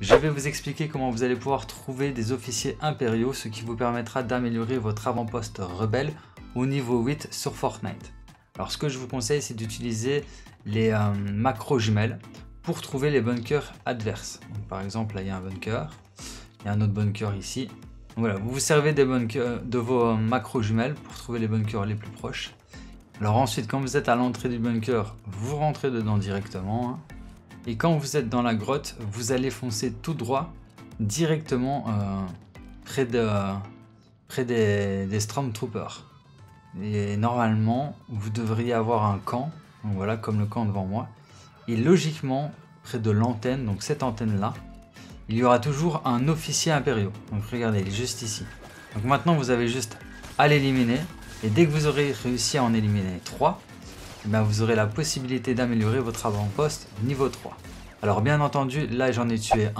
je vais vous expliquer comment vous allez pouvoir trouver des officiers impériaux, ce qui vous permettra d'améliorer votre avant-poste rebelle au niveau 8 sur Fortnite. Alors ce que je vous conseille, c'est d'utiliser les euh, macros jumelles pour trouver les bunkers adverses. par exemple, là il y a un bunker, il y a un autre bunker ici. voilà, vous vous servez de vos macros jumelles pour trouver les bunkers les plus proches. Alors ensuite, quand vous êtes à l'entrée du bunker, vous rentrez dedans directement. Hein. Et quand vous êtes dans la grotte, vous allez foncer tout droit directement euh, près, de, près des, des Stormtroopers. Et normalement, vous devriez avoir un camp, donc voilà, comme le camp devant moi. Et logiquement, près de l'antenne, donc cette antenne-là, il y aura toujours un officier impériaux. Donc regardez, il est juste ici. Donc maintenant, vous avez juste à l'éliminer. Et dès que vous aurez réussi à en éliminer 3, eh ben, vous aurez la possibilité d'améliorer votre avant-poste niveau 3. Alors bien entendu, là j'en ai tué un.